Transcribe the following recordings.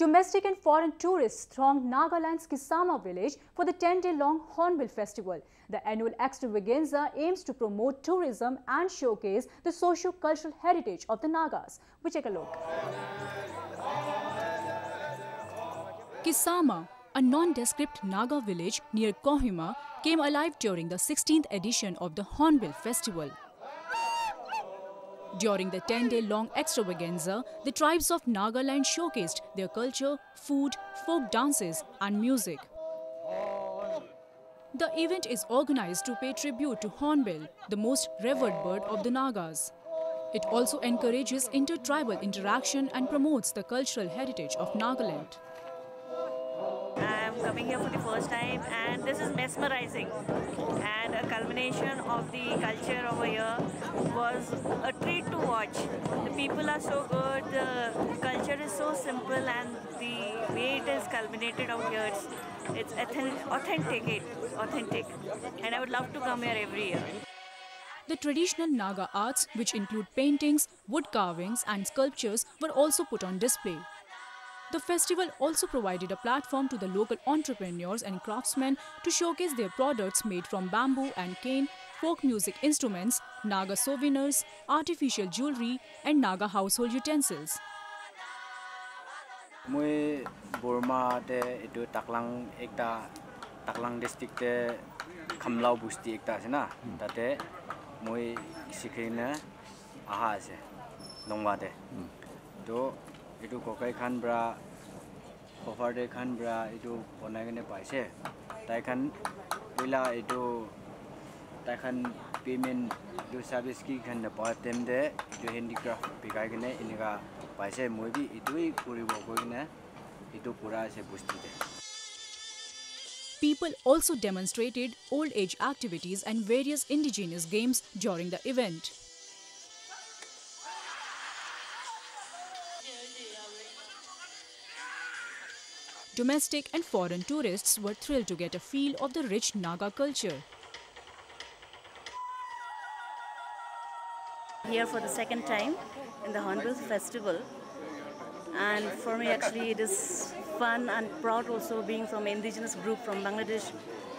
Domestic and foreign tourists thronged Nagaland's Kisama village for the 10-day-long Hornbill Festival. The annual extravaganza aims to promote tourism and showcase the socio-cultural heritage of the Nagas. We take a look. Kisama, a nondescript Naga village near Kohima, came alive during the 16th edition of the Hornbill Festival. During the 10-day-long extravaganza, the tribes of Nagaland showcased their culture, food, folk dances and music. The event is organized to pay tribute to Hornbill, the most revered bird of the Nagas. It also encourages inter-tribal interaction and promotes the cultural heritage of Nagaland. I'm coming here for the first time and this is mesmerizing and a culmination of the culture watch. The people are so good, the culture is so simple and the way it is culminated out here, it's, it's authentic, authentic and I would love to come here every year. The traditional Naga arts, which include paintings, wood carvings and sculptures were also put on display. The festival also provided a platform to the local entrepreneurs and craftsmen to showcase their products made from bamboo and cane, folk music instruments, Naga souvenirs, artificial jewelry, and Naga household utensils. মই বৰমাতে এইটো টাকলাং একটা টাকলাং ডিষ্ট্ৰিক্টে খামলাও বস্তি একটা আছে না তাতে মই শিখিনে অহা আছে নংবাতে তো এইটো ককাই খান বা ফফাৰ খান বা এইটো বনাই কিনে পাইছে তাইখান পইলা এইটো payment service ki pa tem de jo handicraft paise moi bi itui itu pura se de People also demonstrated old age activities and various indigenous games during the event. Domestic and foreign tourists were thrilled to get a feel of the rich Naga culture. Here for the second time in the Hornbill Festival and for me actually it is fun and proud also being from indigenous group from Bangladesh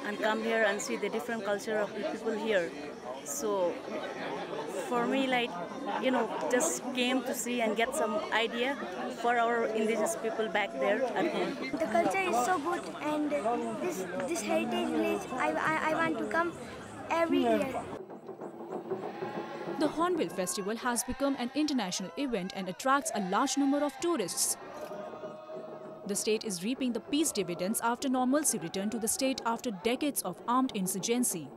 and come here and see the different culture of the people here. So for me like you know just came to see and get some idea for our indigenous people back there at home. The culture is so good and this this heritage village I, I, I want to come every year. The Hornbill Festival has become an international event and attracts a large number of tourists. The state is reaping the peace dividends after normalcy returned to the state after decades of armed insurgency.